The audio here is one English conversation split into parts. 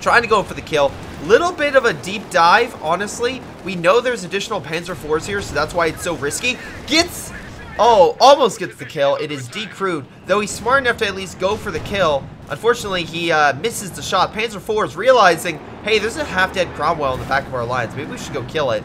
trying to go for the kill. Little bit of a deep dive, honestly. We know there's additional Panzer IVs here, so that's why it's so risky. Gets, oh, almost gets the kill. It is decrewed, though he's smart enough to at least go for the kill. Unfortunately, he uh, misses the shot. Panzer IV is realizing, hey, there's a half-dead Cromwell in the back of our lines. Maybe we should go kill it.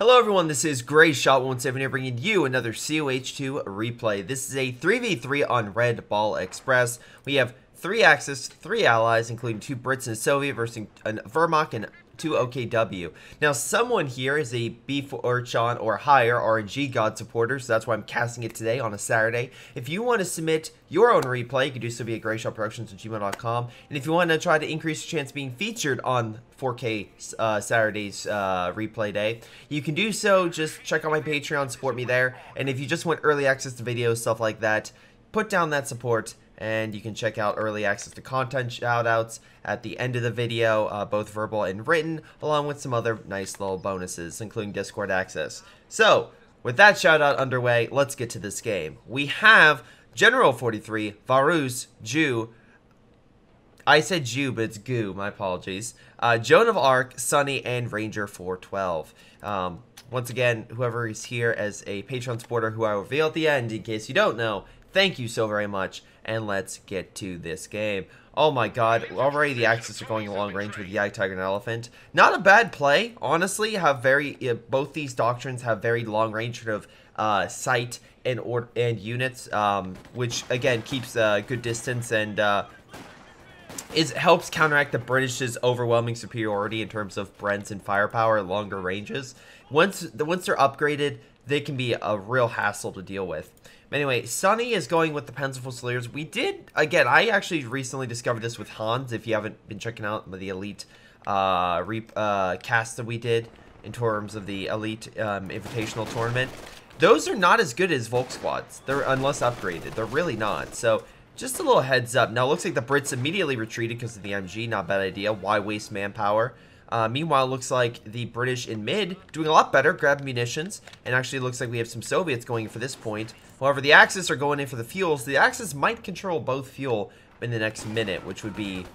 Hello everyone, this is Greyshot 17 here bringing you another COH2 replay. This is a 3v3 on Red Ball Express. We have three Axis, three allies, including two Brits and a Soviet versus a Wehrmacht and two OKW. Now, someone here is a B4 Sean or higher RNG God supporter, so that's why I'm casting it today on a Saturday. If you want to submit your own replay, you can do so via greyshotproductions at gmail.com. And if you want to try to increase your chance of being featured on 4K uh, Saturday's uh, replay day, you can do so. Just check out my Patreon, support me there. And if you just want early access to videos, stuff like that, put down that support and you can check out early access to content shoutouts at the end of the video, uh, both verbal and written, along with some other nice little bonuses, including Discord access. So, with that shoutout underway, let's get to this game. We have General 43, Varus, Jew, I said Jew, but it's Goo, my apologies. Uh, Joan of Arc, Sunny, and Ranger 412. Um, once again, whoever is here as a Patreon supporter who I will reveal at the end, in case you don't know, thank you so very much and let's get to this game. Oh my god, already the Axis are going long range with Jagdtiger and Elephant. Not a bad play, honestly, have very, uh, both these doctrines have very long range sort of uh, sight and or and units, um, which again keeps a uh, good distance and uh, is helps counteract the British's overwhelming superiority in terms of Brens and firepower at longer ranges. Once the once they're upgraded, they can be a real hassle to deal with. Anyway, Sunny is going with the Panzer Fusiliers. We did, again, I actually recently discovered this with Hans, if you haven't been checking out the Elite uh, re uh, cast that we did in terms of the Elite um, Invitational Tournament. Those are not as good as Volk Squads, they're unless upgraded. They're really not. So, just a little heads up. Now, it looks like the Brits immediately retreated because of the MG. Not bad idea. Why waste manpower? Uh, meanwhile, looks like the British in mid doing a lot better, grab munitions, and actually looks like we have some Soviets going for this point. However, the Axis are going in for the fuels. The Axis might control both fuel in the next minute, which would be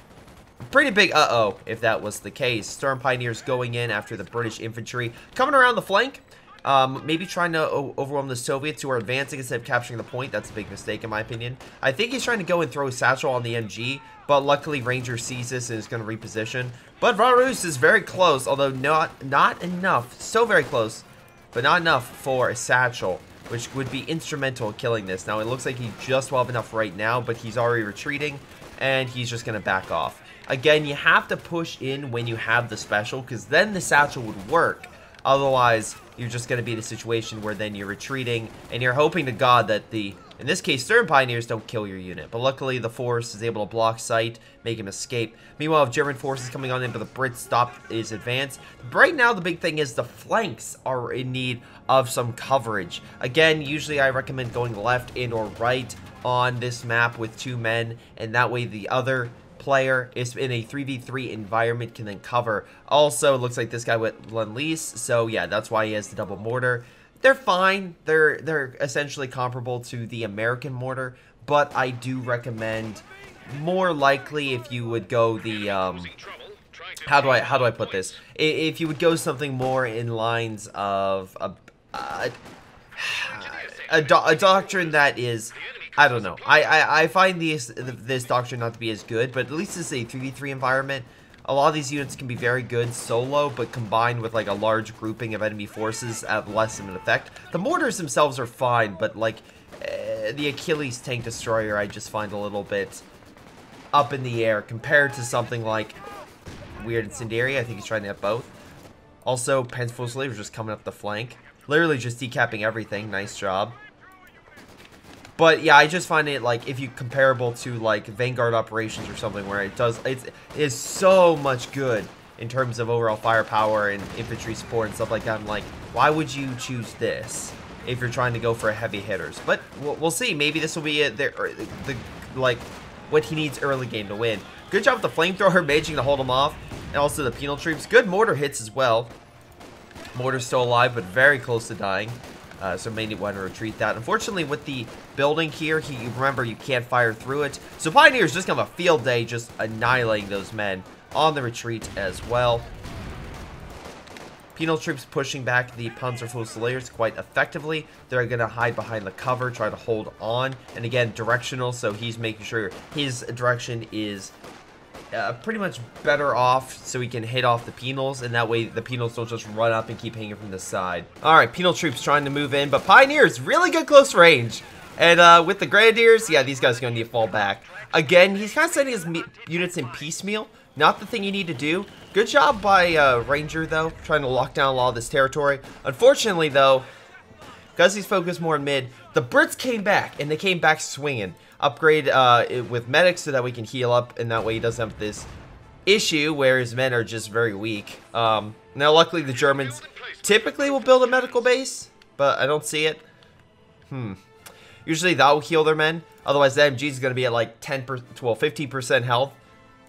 pretty big uh-oh if that was the case. Storm Pioneers going in after the British infantry. Coming around the flank, um, maybe trying to overwhelm the Soviets who are advancing instead of capturing the point. That's a big mistake in my opinion. I think he's trying to go and throw a satchel on the MG, but luckily Ranger sees this and is going to reposition. But Varus is very close, although not, not enough. So very close, but not enough for a satchel which would be instrumental in killing this. Now, it looks like he just will have enough right now, but he's already retreating, and he's just going to back off. Again, you have to push in when you have the special, because then the satchel would work. Otherwise, you're just going to be in a situation where then you're retreating, and you're hoping to God that the in this case, Sturm Pioneers don't kill your unit, but luckily the force is able to block sight, make him escape. Meanwhile, if German forces coming on in, but the Brits stop his advance. Right now, the big thing is the flanks are in need of some coverage. Again, usually I recommend going left and or right on this map with two men, and that way the other player is in a 3v3 environment can then cover. Also, looks like this guy with Lend-Lease, so yeah, that's why he has the double mortar they're fine. They're they're essentially comparable to the American mortar, but I do recommend more likely if you would go the um, how do I how do I put this? If you would go something more in lines of a a, a, do a doctrine that is I don't know. I, I, I find this this doctrine not to be as good, but at least it's a 3v3 environment a lot of these units can be very good solo, but combined with like a large grouping of enemy forces have less of an effect. The mortars themselves are fine, but like uh, the Achilles Tank Destroyer I just find a little bit up in the air compared to something like Weird Incendiary. I think he's trying to have both. Also, Pencil Slave just coming up the flank. Literally just decapping everything. Nice job. But yeah, I just find it like if you comparable to like Vanguard operations or something where it does it's it is so much good in terms of overall firepower and infantry support and stuff like that. I'm like, why would you choose this if you're trying to go for heavy hitters? But we'll, we'll see. Maybe this will be it. The, er, the like what he needs early game to win. Good job with the flamethrower, managing to hold him off, and also the penal troops. Good mortar hits as well. Mortar's still alive, but very close to dying. Uh, so may want to retreat that. Unfortunately, with the building here, he, remember, you can't fire through it. So Pioneer's just going to have a field day just annihilating those men on the retreat as well. Penal troops pushing back the Panzerfusiliers quite effectively. They're going to hide behind the cover, try to hold on. And again, directional, so he's making sure his direction is uh, pretty much better off so we can hit off the penals, and that way the penals don't just run up and keep hanging from the side. Alright, penal troops trying to move in, but Pioneers, really good close range. And uh, with the Grenadiers, yeah, these guys are going to need to fall back. Again, he's kind of setting his units in piecemeal. Not the thing you need to do. Good job by uh, Ranger, though, trying to lock down a lot of this territory. Unfortunately, though, because he's focused more in mid, the Brits came back, and they came back swinging upgrade uh, with medics so that we can heal up, and that way he doesn't have this issue where his men are just very weak. Um, now, luckily, the Germans typically will build a medical base, but I don't see it. Hmm. Usually that will heal their men. Otherwise, the MG is going to be at like 10%, well, 15% health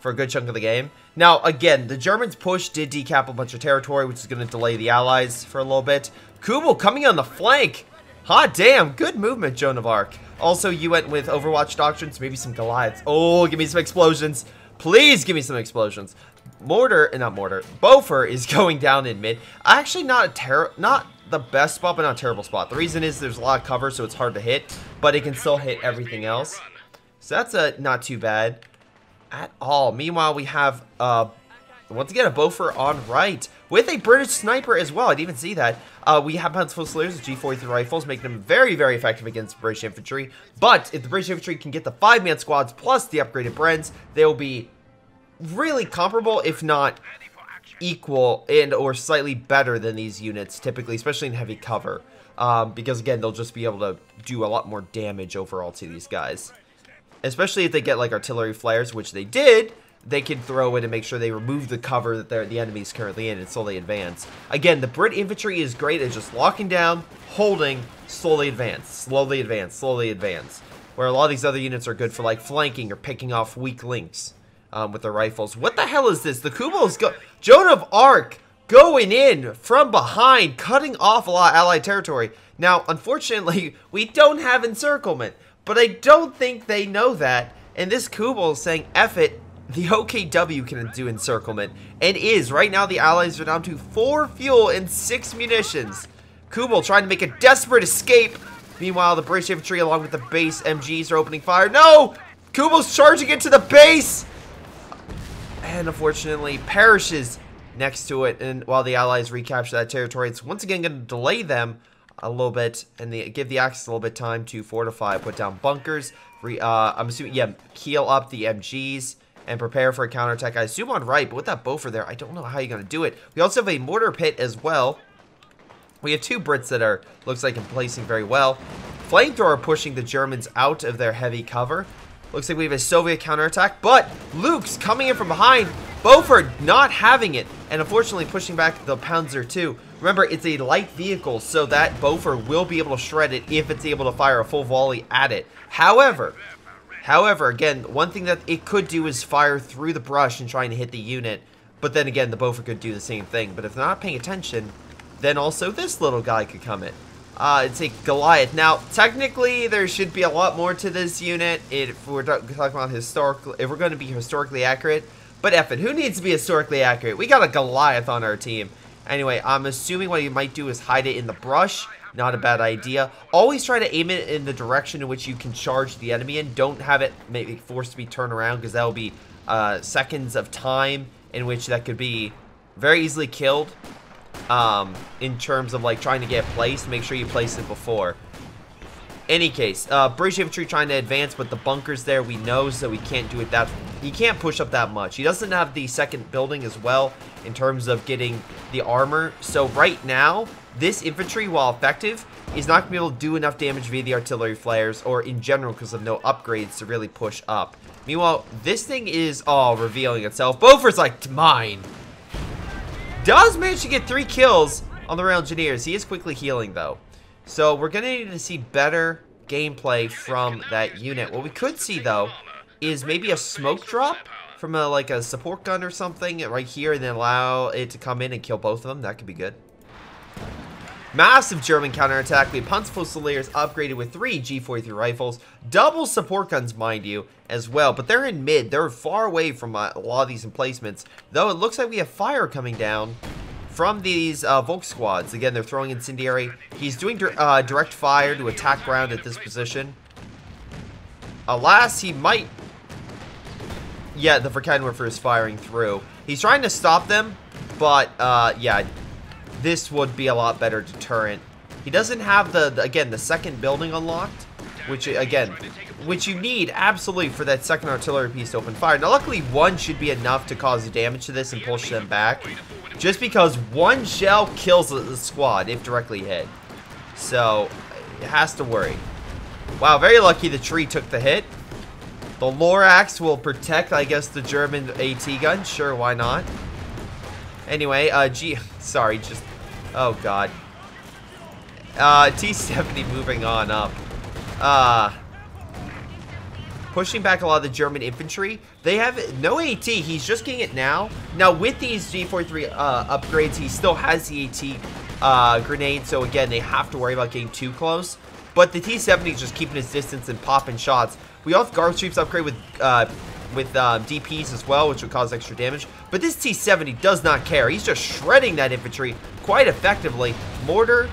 for a good chunk of the game. Now, again, the Germans' push did decap a bunch of territory, which is going to delay the Allies for a little bit. Kubel coming on the flank. Hot damn, good movement, Joan of Arc. Also, you went with Overwatch Doctrines, maybe some Goliaths. Oh, give me some explosions. Please give me some explosions. Mortar, uh, not Mortar, Bofor is going down in mid. Actually, not a ter not the best spot, but not a terrible spot. The reason is there's a lot of cover, so it's hard to hit, but it can still hit everything else. So that's a not too bad at all. Meanwhile, we have, uh, once again, a Bofor on right with a British sniper as well. I didn't even see that. Uh, we have Panzer Fusiliers with G43 rifles, making them very, very effective against British infantry. But if the British infantry can get the five-man squads plus the upgraded Brens, they will be really comparable, if not equal and or slightly better than these units, typically, especially in heavy cover. Um, because again, they'll just be able to do a lot more damage overall to these guys. Especially if they get like artillery flares, which they did, they can throw in and make sure they remove the cover that the enemy is currently in and slowly advance. Again, the Brit infantry is great at just locking down, holding, slowly advance, slowly advance, slowly advance. Where a lot of these other units are good for like flanking or picking off weak links um, with their rifles. What the hell is this? The Kubels go- Joan of Arc going in from behind, cutting off a lot of allied territory. Now, unfortunately, we don't have encirclement, but I don't think they know that. And this Kubel is saying, F it, the OKW can do encirclement, and is. Right now, the Allies are down to 4 fuel and 6 munitions. Kubel trying to make a desperate escape. Meanwhile, the British infantry, along with the base MGs, are opening fire. No! Kubel's charging into the base! And unfortunately, perishes next to it. And while the Allies recapture that territory, it's once again going to delay them a little bit and give the Axis a little bit time to fortify, put down bunkers. Re, uh, I'm assuming, yeah, keel up the MGs and prepare for a counterattack. I assume on right, but with that Bofor there, I don't know how you're going to do it. We also have a mortar pit as well. We have two Brits that are, looks like, in placing very well. Flamethrower pushing the Germans out of their heavy cover. Looks like we have a Soviet counterattack, but Luchs coming in from behind. Bofor not having it, and unfortunately pushing back the Panzer II. Remember, it's a light vehicle, so that Bofor will be able to shred it if it's able to fire a full volley at it. However, However, again, one thing that it could do is fire through the brush and trying to hit the unit. But then again, the Bofor could do the same thing. But if they're not paying attention, then also this little guy could come in. Uh, it's a Goliath. Now, technically, there should be a lot more to this unit if we're talking about historical, if we're going to be historically accurate. But it, who needs to be historically accurate? We got a Goliath on our team. Anyway, I'm assuming what you might do is hide it in the brush not a bad idea. Always try to aim it in the direction in which you can charge the enemy in. Don't have it maybe forced to be turned around because that will be uh, seconds of time in which that could be very easily killed um, in terms of like trying to get placed. Make sure you place it before. Any case, uh, British infantry trying to advance, but the bunker's there. We know, so we can't do it that. He can't push up that much. He doesn't have the second building as well in terms of getting the armor. So right now, this infantry, while effective, is not going to be able to do enough damage via the artillery flares or in general because of no upgrades to really push up. Meanwhile, this thing is all revealing itself. Bofor's like, mine. Does manage to get three kills on the Royal Engineers. He is quickly healing, though. So we're going to need to see better gameplay from that unit. What we could see, though, is maybe a smoke drop from a, like a support gun or something right here and then allow it to come in and kill both of them. That could be good. Massive German counterattack. We have Panzerfusiliers upgraded with three G43 rifles. Double support guns, mind you, as well. But they're in mid. They're far away from uh, a lot of these emplacements. Though it looks like we have fire coming down from these uh, Volk squads. Again, they're throwing incendiary. He's doing uh, direct fire to attack ground at this position. Alas, he might... Yeah, the Verkehrwerfer is firing through. He's trying to stop them, but, uh, yeah, this would be a lot better deterrent. He doesn't have the, the, again, the second building unlocked, which, again, which you need absolutely for that second artillery piece to open fire. Now, luckily, one should be enough to cause damage to this and push them back, just because one shell kills the squad if directly hit. So, it has to worry. Wow, very lucky the tree took the hit. The Lorax will protect, I guess, the German AT gun. Sure, why not? Anyway, uh, G... Sorry, just... Oh, God. Uh, T-70 moving on up. Uh... Pushing back a lot of the German infantry. They have no AT. He's just getting it now. Now, with these G43 uh, upgrades, he still has the AT uh, grenade. So, again, they have to worry about getting too close. But the T-70 is just keeping his distance and popping shots. We also have Guard Troops upgrade with uh, with uh, DPs as well, which would cause extra damage. But this T-70 does not care. He's just shredding that infantry quite effectively. Mortar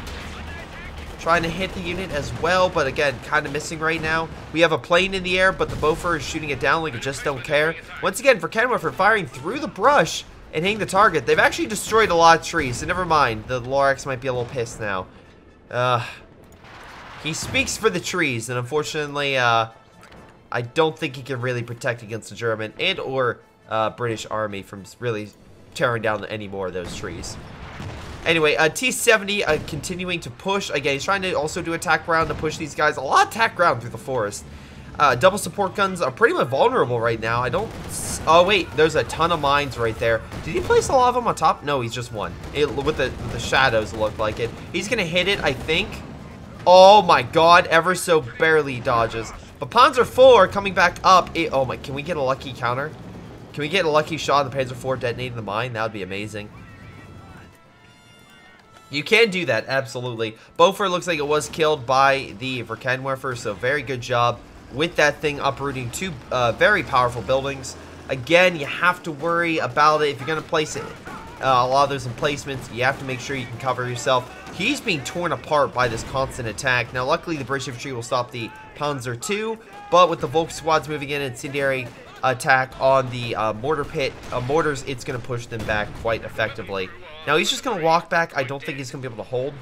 trying to hit the unit as well, but again, kind of missing right now. We have a plane in the air, but the Bofor is shooting it down like it just don't care. Once again, for Kenworth for firing through the brush and hitting the target. They've actually destroyed a lot of trees, so never mind. The Lorax might be a little pissed now. Uh, he speaks for the trees, and unfortunately, uh, I don't think he can really protect against the German and or uh, British army from really tearing down any more of those trees. Anyway, uh, T-70 uh, continuing to push. Again, he's trying to also do attack ground to push these guys. A lot of attack ground through the forest. Uh, double support guns are pretty much vulnerable right now. I don't... Oh, wait. There's a ton of mines right there. Did he place a lot of them on top? No, he's just one. It, with the, the shadows look like it. He's going to hit it, I think. Oh my god, ever so barely dodges. But Panzer IV coming back up. It, oh my, can we get a lucky counter? Can we get a lucky shot of the Panzer IV detonating the mine? That would be amazing. You can do that, absolutely. Bofor looks like it was killed by the Verkehrwerfer, so very good job with that thing uprooting two uh, very powerful buildings. Again, you have to worry about it if you're going to place it. Uh, a lot of those emplacements, you have to make sure you can cover yourself. He's being torn apart by this constant attack. Now, luckily, the British infantry will stop the Panzer II, but with the Volk squads moving in, incendiary attack on the uh, mortar pit, uh, mortars, it's going to push them back quite effectively. Now, he's just going to walk back. I don't think he's going to be able to hold,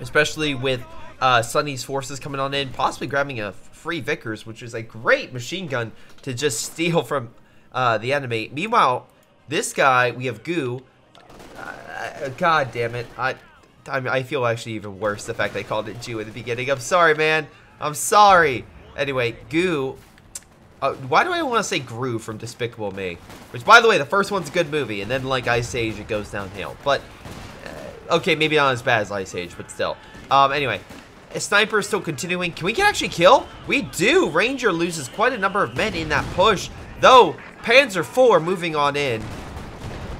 especially with uh, Sunny's forces coming on in, possibly grabbing a free Vickers, which is a great machine gun to just steal from uh, the enemy. Meanwhile, this guy, we have Goo. Uh, God damn it. I I, mean, I feel actually even worse the fact I called it Jew in the beginning. I'm sorry, man. I'm sorry. Anyway, Goo. Uh, why do I want to say Gru from Despicable Me? Which, by the way, the first one's a good movie, and then, like Ice Age, it goes downhill. But, uh, okay, maybe not as bad as Ice Age, but still. Um, anyway, sniper is still continuing. Can we get actually kill? We do. Ranger loses quite a number of men in that push. Though, Panzer IV moving on in.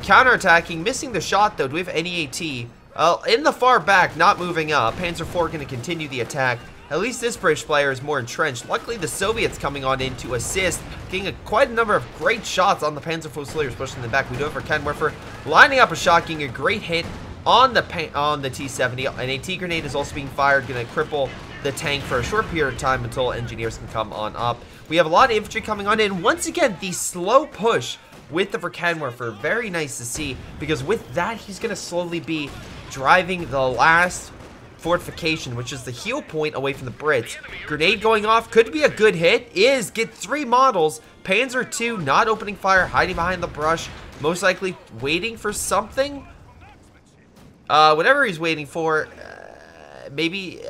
Counterattacking, missing the shot, though. Do we have any AT? Uh, in the far back, not moving up. Panzer IV going to continue the attack. At least this British player is more entrenched. Luckily, the Soviets coming on in to assist, getting a, quite a number of great shots on the Panzer Fusiliers, especially in the back. We do have for Ken Werfer lining up a shot, getting a great hit on the on the T-70. An AT grenade is also being fired, going to cripple the tank for a short period of time until engineers can come on up. We have a lot of infantry coming on in. Once again, the slow push with the Verkehrwerfer. Very nice to see, because with that, he's going to slowly be driving the last fortification, which is the heel point away from the Brits. Grenade going off could be a good hit. Is get three models. Panzer II not opening fire, hiding behind the brush. Most likely waiting for something. Uh, whatever he's waiting for, uh, maybe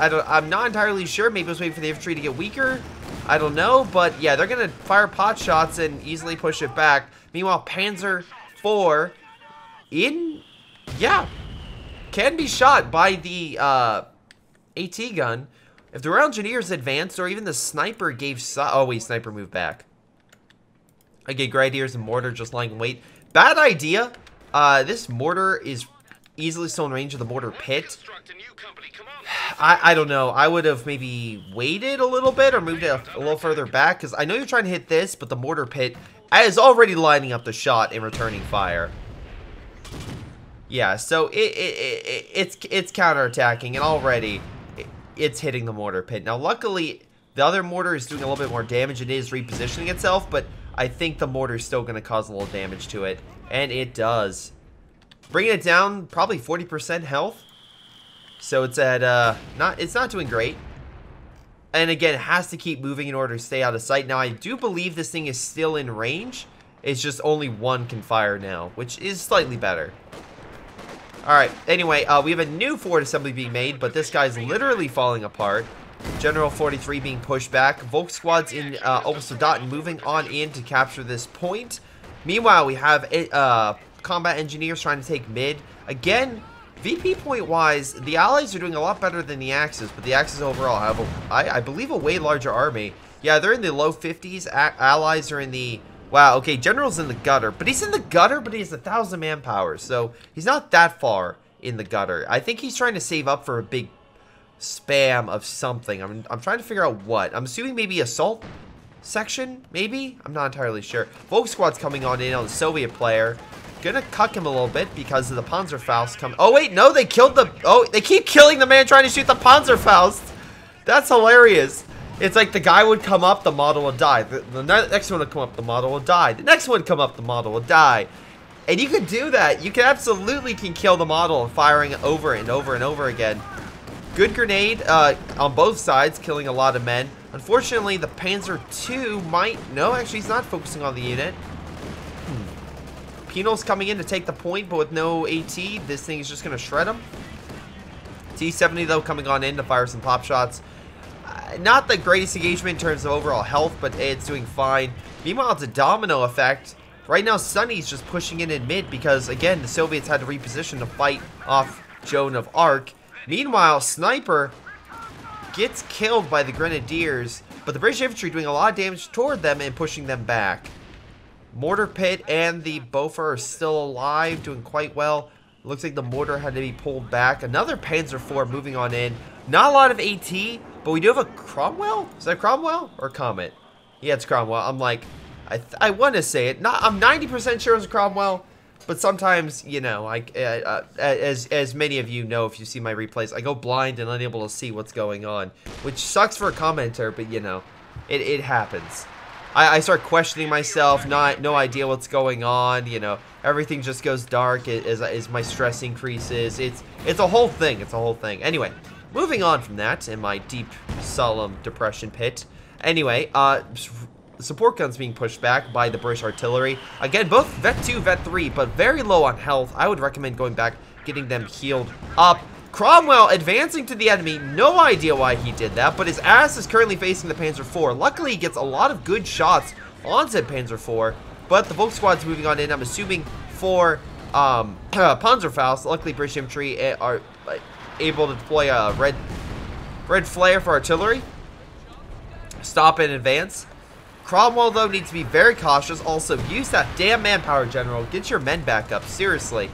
I don't. I'm not entirely sure. Maybe he was waiting for the infantry to get weaker. I don't know, but yeah, they're gonna fire pot shots and easily push it back. Meanwhile, Panzer IV in, yeah, can be shot by the uh, AT gun. If the engineers advanced or even the sniper gave Oh, wait, sniper moved back. Okay, grenadiers and mortar just lying in wait. Bad idea. Uh, this mortar is easily still in range of the mortar pit. I, I don't know. I would have maybe waited a little bit or moved it a, a little further back because I know you're trying to hit this, but the mortar pit is already lining up the shot and returning fire. Yeah, so it, it, it it's it's counterattacking and already it, it's hitting the mortar pit. Now, luckily, the other mortar is doing a little bit more damage. It is repositioning itself, but I think the mortar is still going to cause a little damage to it, and it does. Bringing it down probably 40% health. So it's at, uh, not, it's not doing great. And again, it has to keep moving in order to stay out of sight. Now, I do believe this thing is still in range. It's just only one can fire now, which is slightly better. Alright, anyway, uh, we have a new Ford assembly being made, but this guy's literally falling apart. General 43 being pushed back. Volk squads in uh, and moving on in to capture this point. Meanwhile, we have uh, combat engineers trying to take mid. Again, VP point wise, the allies are doing a lot better than the Axis, but the Axis overall have, a, I, I believe, a way larger army. Yeah, they're in the low 50s. A allies are in the Wow, okay, General's in the gutter. But he's in the gutter, but he has a thousand manpower. So he's not that far in the gutter. I think he's trying to save up for a big spam of something. I'm, I'm trying to figure out what. I'm assuming maybe assault section, maybe? I'm not entirely sure. Volk Squad's coming on in on the Soviet player. Gonna cuck him a little bit because of the Panzerfaust come. Oh, wait, no, they killed the... Oh, they keep killing the man trying to shoot the Panzerfaust. That's hilarious. It's like the guy would come up, the model would die. The, the next one would come up, the model would die. The next one would come up, the model would die. And you can do that. You can absolutely can kill the model firing over and over and over again. Good grenade uh, on both sides, killing a lot of men. Unfortunately, the Panzer II might... No, actually, he's not focusing on the unit. Penal's coming in to take the point, but with no AT, this thing is just going to shred him. T-70, though, coming on in to fire some pop shots uh, not the greatest engagement in terms of overall health, but it's doing fine. Meanwhile, it's a domino effect. Right now, Sunny's just pushing in in mid because, again, the Soviets had to reposition to fight off Joan of Arc. Meanwhile, Sniper gets killed by the Grenadiers, but the British infantry doing a lot of damage toward them and pushing them back. Mortar Pit and the Bofor are still alive, doing quite well. Looks like the mortar had to be pulled back. Another Panzer IV moving on in. Not a lot of AT, but we do have a Cromwell? Is that Cromwell or Comet? Yeah, it's Cromwell. I'm like, I, I want to say it. Not, I'm 90% sure it's Cromwell, but sometimes, you know, like uh, uh, as as many of you know, if you see my replays, I go blind and unable to see what's going on, which sucks for a commenter, but you know, it, it happens. I, I start questioning myself, not no idea what's going on, you know, everything just goes dark as, as my stress increases. It's it's a whole thing. It's a whole thing. Anyway, Moving on from that, in my deep, solemn depression pit. Anyway, uh, support guns being pushed back by the British artillery. Again, both Vet 2, Vet 3, but very low on health. I would recommend going back, getting them healed up. Cromwell advancing to the enemy. No idea why he did that, but his ass is currently facing the Panzer IV. Luckily, he gets a lot of good shots on said Panzer IV, but the Volk squad's moving on in, I'm assuming, for um, Panzerfaust. Luckily, British infantry eh, are able to deploy a red red flare for artillery. Stop in advance. Cromwell, though, needs to be very cautious. Also, use that damn manpower, General. Get your men back up. Seriously.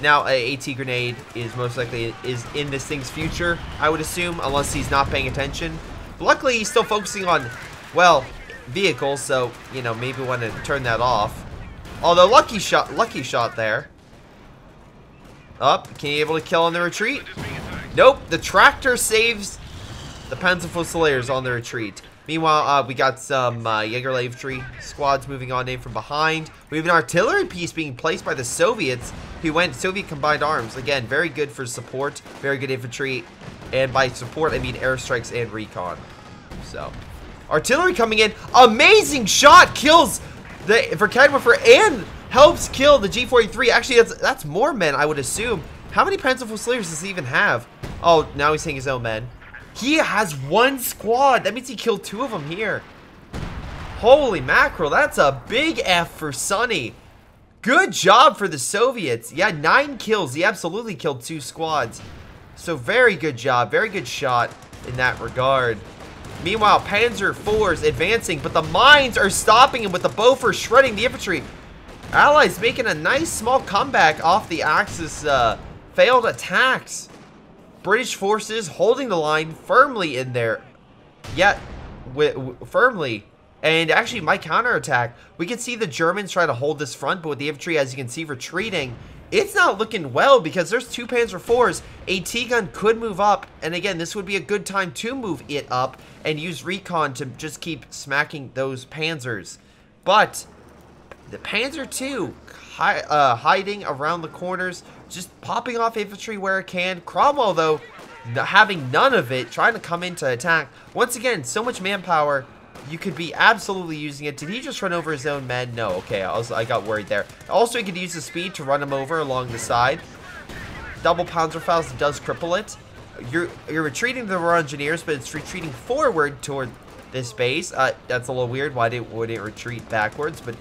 Now, a AT grenade is most likely is in this thing's future, I would assume, unless he's not paying attention. But luckily, he's still focusing on, well, vehicles, so, you know, maybe want to turn that off. Although, lucky shot, lucky shot there. Up, can you able to kill on the retreat? Nope, the tractor saves the Panzer Fusiliers on the retreat. Meanwhile, uh, we got some uh, Jaeger infantry squads moving on in from behind. We have an artillery piece being placed by the Soviets who went Soviet combined arms. Again, very good for support, very good infantry. And by support, I mean airstrikes and recon. So, artillery coming in. Amazing shot kills the for Verkehrwerfer and helps kill the G43. Actually, that's that's more men, I would assume. How many Panzer Fusiliers does he even have? Oh, now he's saying his own men. He has one squad. That means he killed two of them here. Holy mackerel, that's a big F for Sunny. Good job for the Soviets. Yeah, nine kills. He absolutely killed two squads. So very good job. Very good shot in that regard. Meanwhile, Panzer IV's advancing, but the mines are stopping him with the Bofors shredding the infantry. Allies making a nice small comeback off the Axis uh, failed attacks. British forces holding the line firmly in there. Yet, firmly. And actually, my counterattack, we can see the Germans try to hold this front, but with the infantry, as you can see, retreating, it's not looking well because there's two Panzer IVs. A T-gun could move up, and again, this would be a good time to move it up and use recon to just keep smacking those Panzers. But the Panzer II hi uh, hiding around the corners, just popping off infantry where it can. Cromwell, though, having none of it, trying to come in to attack. Once again, so much manpower. You could be absolutely using it. Did he just run over his own men? No. Okay, I, was, I got worried there. Also, he could use the speed to run him over along the side. Double Panzerfaust does cripple it. You're you're retreating the Royal Engineers, but it's retreating forward toward this base. Uh, that's a little weird. Why did, would it retreat backwards? But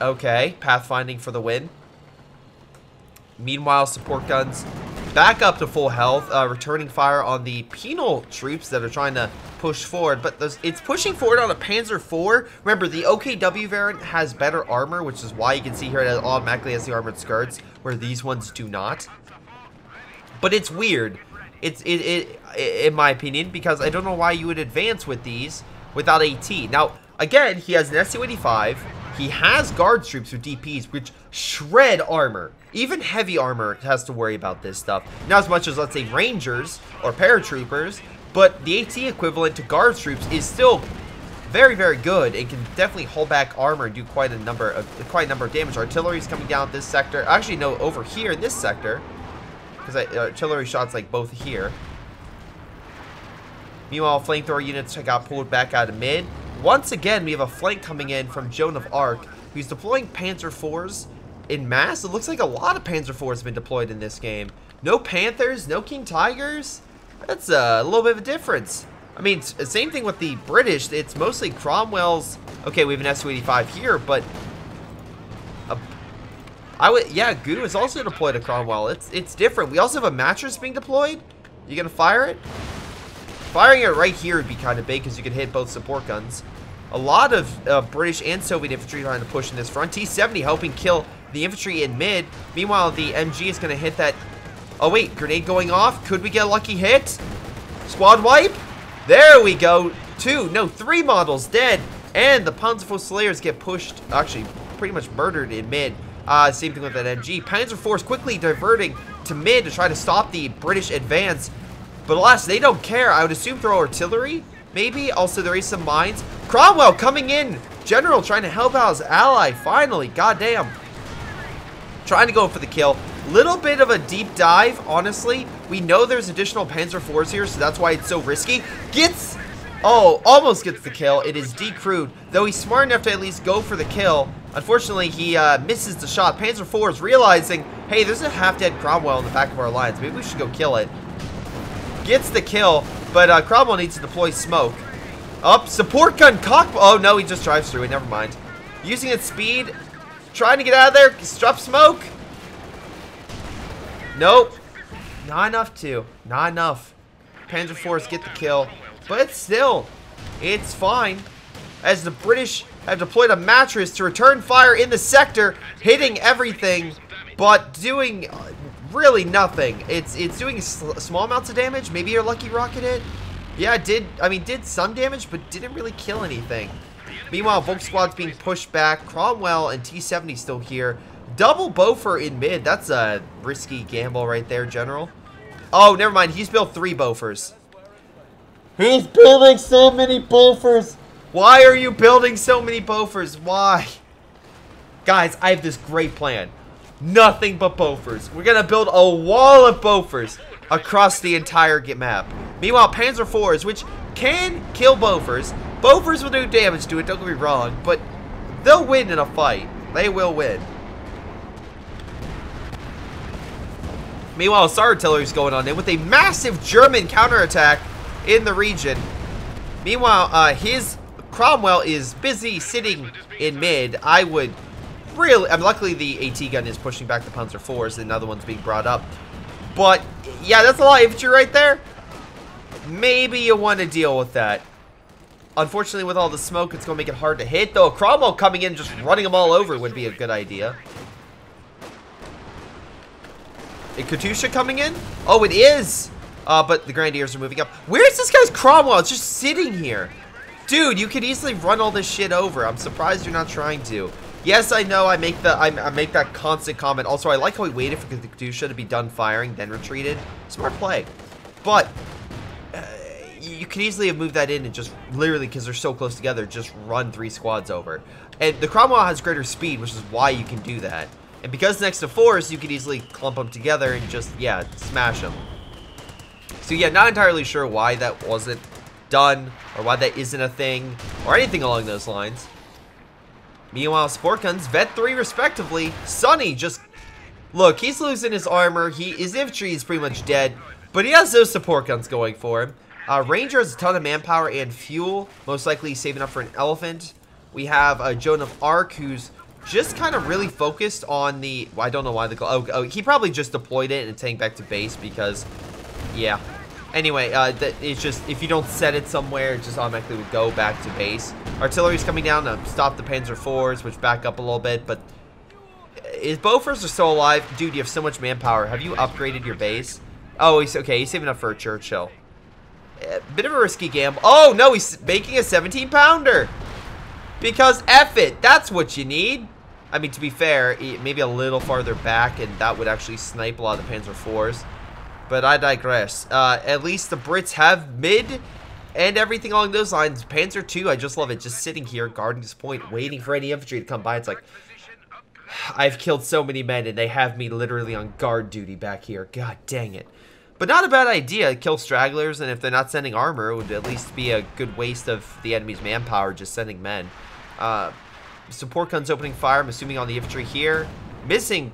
okay, pathfinding for the win. Meanwhile, support guns back up to full health, uh, returning fire on the penal troops that are trying to push forward. But it's pushing forward on a Panzer IV. Remember, the OKW variant has better armor, which is why you can see here it automatically has the armored skirts, where these ones do not. But it's weird. It's it, it, it in my opinion, because I don't know why you would advance with these without AT. Now, again, he has an SU-85. He has guard troops with DPs, which shred armor. Even heavy armor has to worry about this stuff. Not as much as, let's say, Rangers or Paratroopers, but the AT equivalent to guard troops is still very, very good and can definitely hold back armor and do quite a number of quite a number of damage. Artillery is coming down this sector. Actually, no, over here in this sector, because artillery shots like both here. Meanwhile, flamethrower units got pulled back out of mid. Once again, we have a flank coming in from Joan of Arc, who's deploying Panzer IVs in mass. It looks like a lot of Panzer IVs have been deployed in this game. No Panthers, no King Tigers. That's a little bit of a difference. I mean, same thing with the British. It's mostly Cromwell's. Okay, we have an S85 here, but a, I would, yeah, Goo is also deployed to Cromwell. It's it's different. We also have a mattress being deployed. You gonna fire it? Firing it right here would be kind of big because you could hit both support guns. A lot of uh, British and Soviet infantry trying to push in this front. T-70 helping kill the infantry in mid. Meanwhile, the MG is going to hit that. Oh, wait. Grenade going off. Could we get a lucky hit? Squad wipe. There we go. Two, no, three models dead. And the Panzer Slayers get pushed, actually, pretty much murdered in mid. Uh, same thing with that MG. Panzer Force quickly diverting to mid to try to stop the British advance. But alas, they don't care. I would assume throw artillery, maybe. Also, there is some mines. Cromwell coming in. General trying to help out his ally, finally. Goddamn. Trying to go for the kill. Little bit of a deep dive, honestly. We know there's additional Panzer IVs here, so that's why it's so risky. Gets... Oh, almost gets the kill. It is decrewed. Though he's smart enough to at least go for the kill. Unfortunately, he uh, misses the shot. Panzer IV is realizing, hey, there's a half-dead Cromwell in the back of our lines. Maybe we should go kill it. Gets the kill, but uh, Cromwell needs to deploy smoke. Up, support gun cock. Oh, no, he just drives through it. Never mind. Using its speed, trying to get out of there. Drop smoke. Nope. Not enough to. Not enough. Panzer Force get the kill. But still, it's fine. As the British have deployed a mattress to return fire in the sector, hitting everything, but doing uh, really nothing. It's it's doing small amounts of damage. Maybe your lucky rocket hit. Yeah, did. I mean, did some damage, but didn't really kill anything. Meanwhile, Volk Squad's being pushed back. Cromwell and T-70 still here. Double Bofor in mid. That's a risky gamble right there, General. Oh, never mind. He's built three Bofors. He's building so many Bofors. Why are you building so many Bofors? Why? Guys, I have this great plan. Nothing but Bofors. We're going to build a wall of Bofors across the entire map. Meanwhile, Panzer IVs, which can kill Bofors. Bofors will do damage to it, don't get me wrong, but they'll win in a fight. They will win. Meanwhile, Star Artillery is going on in with a massive German counterattack in the region. Meanwhile, uh, his Cromwell is busy sitting in mid. I would really... I mean, luckily, the AT gun is pushing back the Panzer IVs, and another one's being brought up. But, yeah, that's a lot of infantry right there. Maybe you want to deal with that. Unfortunately, with all the smoke, it's going to make it hard to hit. Though, Cromwell coming in just running them all over would be a good idea. A Katyusha coming in? Oh, it is! Uh, but the Grenadiers are moving up. Where's this guy's Cromwell? It's just sitting here. Dude, you could easily run all this shit over. I'm surprised you're not trying to. Yes, I know I make the I, I make that constant comment. Also, I like how he waited for Katyusha to be done firing, then retreated. Smart play. But, you could easily have moved that in and just literally, because they're so close together, just run three squads over. And the Cromwell has greater speed, which is why you can do that. And because next to force, you could easily clump them together and just, yeah, smash them. So yeah, not entirely sure why that wasn't done, or why that isn't a thing, or anything along those lines. Meanwhile, support guns, Vet 3 respectively, Sunny just... Look, he's losing his armor, he, his infantry is pretty much dead, but he has those support guns going for him. Uh, Ranger has a ton of manpower and fuel, most likely saving up for an elephant. We have uh, Joan of Arc, who's just kind of really focused on the... Well, I don't know why the... Oh, oh, he probably just deployed it and tanked back to base because... Yeah, Anyway, uh, it's just, if you don't set it somewhere, it just automatically would go back to base. Artillery's coming down to stop the Panzer IVs, which back up a little bit, but is Bofors are still alive? Dude, you have so much manpower. Have you upgraded your base? Oh, he's okay. He's saving up for a Churchill. A bit of a risky gamble. Oh, no, he's making a 17-pounder. Because F it. That's what you need. I mean, to be fair, maybe a little farther back, and that would actually snipe a lot of the Panzer IVs. But I digress. Uh, at least the Brits have mid and everything along those lines. Panzer II, I just love it. Just sitting here, guarding this point, waiting for any infantry to come by. It's like, I've killed so many men, and they have me literally on guard duty back here. God dang it. But not a bad idea. Kill stragglers, and if they're not sending armor, it would at least be a good waste of the enemy's manpower just sending men. Uh, support guns opening fire, I'm assuming on the infantry here. Missing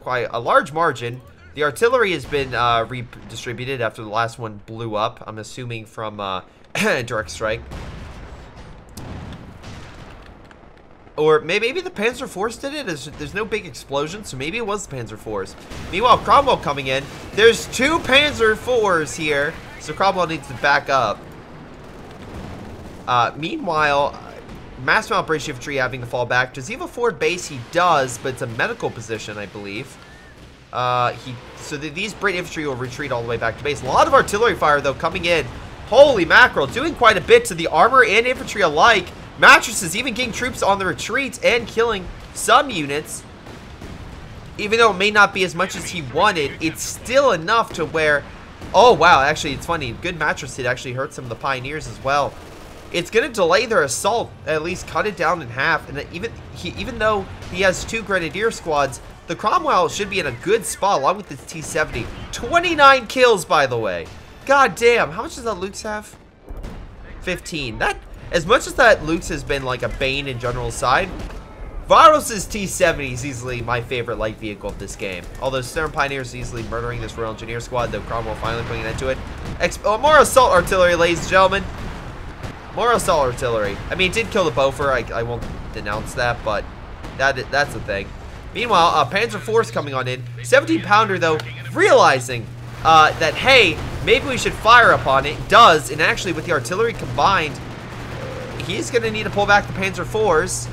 quite a large margin. The artillery has been uh, redistributed after the last one blew up. I'm assuming from uh, direct strike. Or maybe the Panzer Force did it. There's, there's, no big explosion, so maybe it was the Panzer Force. Meanwhile, Cromwell coming in. There's two Panzer IVs here, so Cromwell needs to back up. Uh, meanwhile, Mass Mount British Infantry having to fall back. Does he have a forward base? He does, but it's a medical position, I believe. Uh, he so the, these Brit infantry will retreat all the way back to base. A lot of artillery fire though coming in. Holy mackerel, doing quite a bit to the armor and infantry alike. Mattresses even getting troops on the retreat and killing some units. Even though it may not be as much as he wanted, it's still enough to where... Oh, wow, actually, it's funny. Good mattress did actually hurt some of the Pioneers as well. It's going to delay their assault, at least cut it down in half. And even he, even though he has two Grenadier squads, the Cromwell should be in a good spot along with the T-70. 29 kills, by the way. God damn. How much does that Luchs have? 15. That, as much as that Luchs has been like a bane in general side, Varus' T-70 is easily my favorite light vehicle of this game. Although Sturm Pioneer is easily murdering this Royal Engineer squad, though Cromwell finally putting an end to it. Oh, more assault artillery, ladies and gentlemen. More assault artillery. I mean, it did kill the Bofor. I, I won't denounce that, but that that's the thing. Meanwhile, uh, Panzer Force coming on in. 17 pounder though, realizing uh, that, hey, maybe we should fire upon it. Does, and actually with the artillery combined, he's going to need to pull back the Panzer IVs.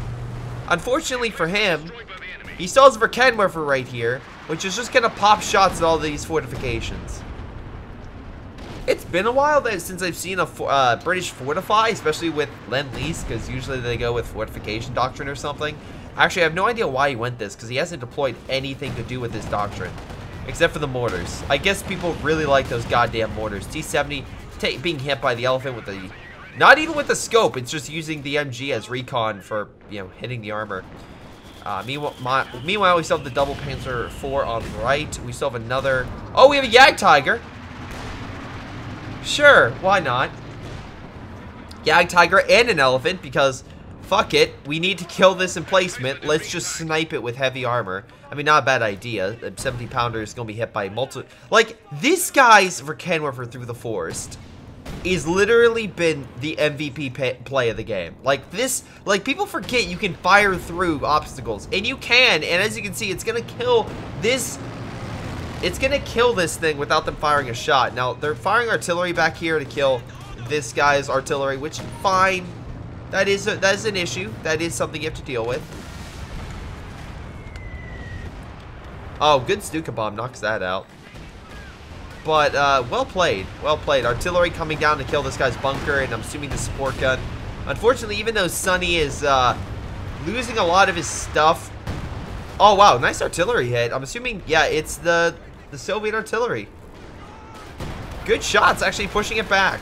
Unfortunately for him, he still has Verkenwerfer right here, which is just going to pop shots at all these fortifications. It's been a while that, since I've seen a uh, British fortify, especially with Lend-Lease, because usually they go with fortification doctrine or something. Actually, I have no idea why he went this, because he hasn't deployed anything to do with this doctrine. Except for the mortars. I guess people really like those goddamn mortars. T-70 being hit by the elephant with the... Not even with the scope, it's just using the MG as recon for, you know, hitting the armor. Uh, meanwhile, my, meanwhile, we still have the double Panzer IV on the right. We still have another... Oh, we have a Yag Jagdtiger. Sure, why not? Yag Jagdtiger and an elephant, because Fuck it. We need to kill this emplacement. Let's just snipe it with heavy armor. I mean, not a bad idea. The 70 pounder is going to be hit by multiple... Like, this guy's for Verkenwerfer through the forest is literally been the MVP play of the game. Like this, like people forget you can fire through obstacles, and you can, and as you can see, it's gonna kill this, it's gonna kill this thing without them firing a shot. Now, they're firing artillery back here to kill this guy's artillery, which, fine, that is a, that is an issue. That is something you have to deal with. Oh, good Stuka Bomb knocks that out. But, uh, well played. Well played. Artillery coming down to kill this guy's bunker, and I'm assuming the support gun. Unfortunately, even though Sunny is, uh, losing a lot of his stuff. Oh, wow. Nice artillery hit. I'm assuming, yeah, it's the, the Soviet artillery. Good shots, actually pushing it back.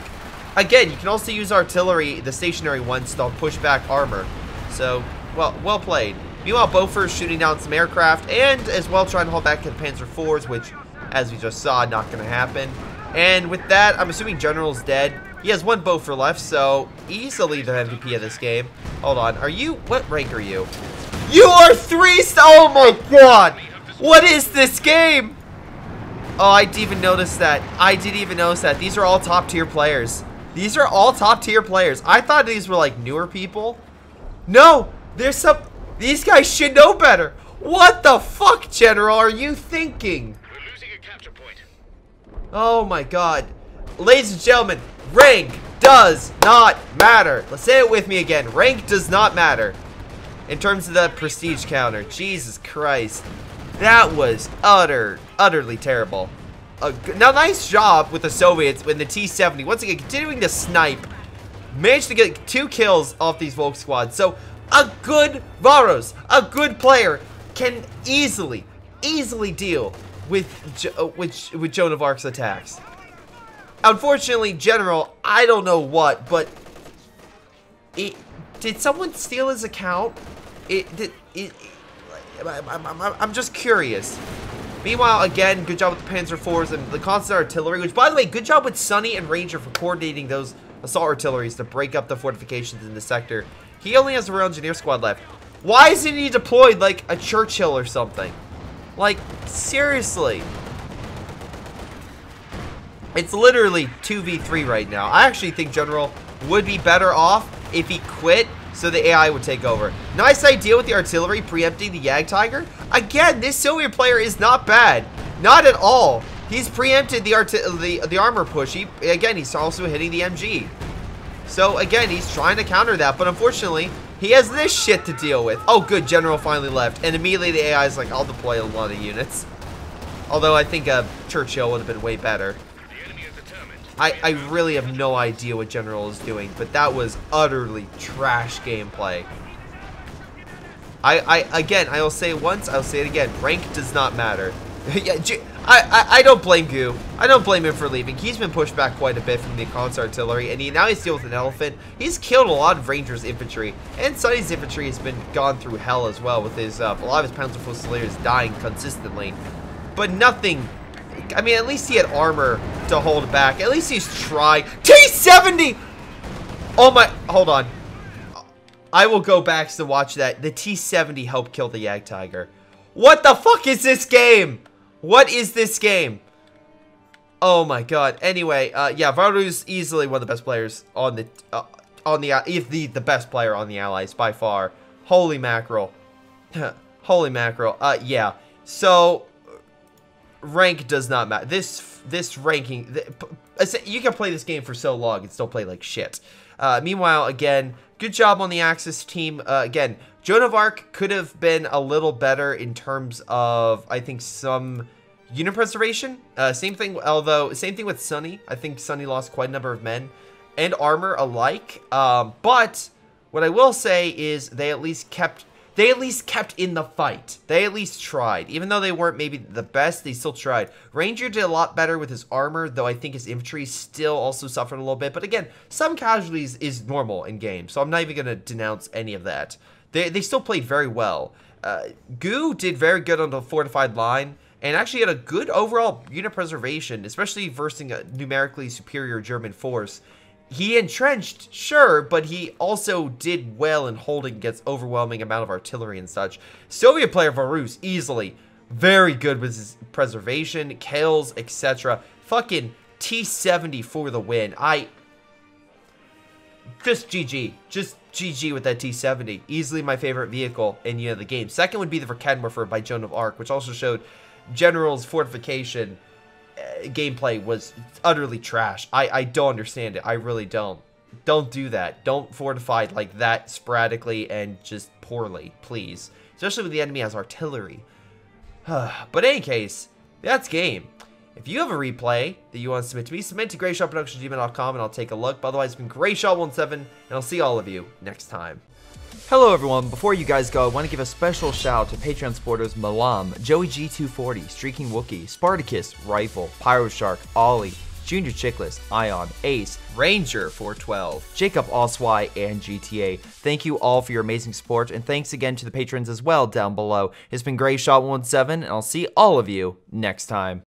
Again, you can also use artillery, the stationary ones, to push back armor. So, well, well played. Meanwhile, Bofors shooting down some aircraft and as well trying to hold back the Panzer IVs, which, as we just saw, not going to happen. And with that, I'm assuming General's dead. He has one Bofors left, so easily the MVP of this game. Hold on, are you, what rank are you? You are three, oh my god! What is this game? Oh, I didn't even notice that. I didn't even notice that. These are all top tier players. These are all top tier players. I thought these were like newer people. No, there's some, these guys should know better. What the fuck, General, are you thinking? Oh my god. Ladies and gentlemen, rank does not matter. Let's say it with me again. Rank does not matter. In terms of the prestige counter. Jesus Christ. That was utter, utterly terrible. Uh, now, nice job with the Soviets in the T-70. Once again, continuing to snipe. Managed to get two kills off these Volk squads. So, a good Varus, a good player, can easily, easily deal with uh, with with Joan of Arc's attacks. Unfortunately, General, I don't know what, but it did someone steal his account? It did. It, I'm, I'm, I'm just curious. Meanwhile, again, good job with the Panzer IVs and the constant artillery, which, by the way, good job with Sunny and Ranger for coordinating those assault artilleries to break up the fortifications in the sector. He only has a Royal Engineer squad left. Why isn't he deployed like a Churchill or something? Like, seriously. It's literally 2v3 right now. I actually think General would be better off if he quit so the AI would take over. Nice idea with the artillery preempting the Yag Jagdtiger. Again, this Soviet player is not bad. Not at all. He's preempted the the, the armor push. He, again, he's also hitting the MG. So, again, he's trying to counter that, but unfortunately, he has this shit to deal with. Oh, good, General finally left. And immediately the AI is like, I'll deploy a lot of units. Although I think a Churchill would have been way better. I, I really have no idea what General is doing, but that was utterly trash gameplay. I, I again, I'll say it once, I'll say it again. Rank does not matter. yeah, I, I, don't blame Goo. I don't blame him for leaving. He's been pushed back quite a bit from the Khan's artillery, and he now he's dealing with an elephant. He's killed a lot of Rangers infantry, and Sunny's infantry has been gone through hell as well, with his uh, a lot of his Panzer Fusiliers dying consistently. But nothing. I mean, at least he had armor to hold back. At least he's trying. T70. Oh my. Hold on. I will go back to watch that. The T70 helped kill the Yag Jagdtiger. What the fuck is this game? What is this game? Oh my god. Anyway, uh, yeah, Varus' easily one of the best players on the, uh, on the, uh, if the, the best player on the Allies by far. Holy mackerel. Holy mackerel. Uh, yeah. So, rank does not matter. This, this ranking, you can play this game for so long and still play like shit. Uh, meanwhile, again, good job on the Axis team. Uh, again, Joan of Arc could have been a little better in terms of, I think, some Unit preservation, uh, same thing, although, same thing with Sunny. I think Sunny lost quite a number of men and armor alike. Um, but what I will say is they at least kept, they at least kept in the fight. They at least tried. Even though they weren't maybe the best, they still tried. Ranger did a lot better with his armor, though I think his infantry still also suffered a little bit. But again, some casualties is normal in game, so I'm not even going to denounce any of that. They, they still played very well. Uh, Goo did very good on the fortified line and actually had a good overall unit preservation, especially versing a numerically superior German force. He entrenched, sure, but he also did well in holding against overwhelming amount of artillery and such. Soviet player Varus, easily, very good with his preservation, kills, etc. Fucking T-70 for the win. I... Just GG. Just GG with that T-70. Easily my favorite vehicle in you know, the game. Second would be the Verkehrwerfer by Joan of Arc, which also showed General's fortification uh, gameplay was utterly trash. I, I don't understand it. I really don't. Don't do that. Don't fortify like that sporadically and just poorly, please. Especially when the enemy has artillery. but in any case, that's game. If you have a replay that you want to submit to me, submit to greyshotproductions.gmail.com and I'll take a look. But otherwise, it's been Greyshot17 and I'll see all of you next time. Hello everyone, before you guys go, I want to give a special shout out to Patreon supporters Milam, Joey G240, Streaking Wookie, Spartycus, Rifle, Pyro Shark, Oli, Junior Chicklis, Ion, Ace, Ranger 412, Jakub Oswy, and GTA. Thank you all for your amazing support, and thanks again to the patrons as well down below. It's been Greyshot17, and I'll see all of you next time.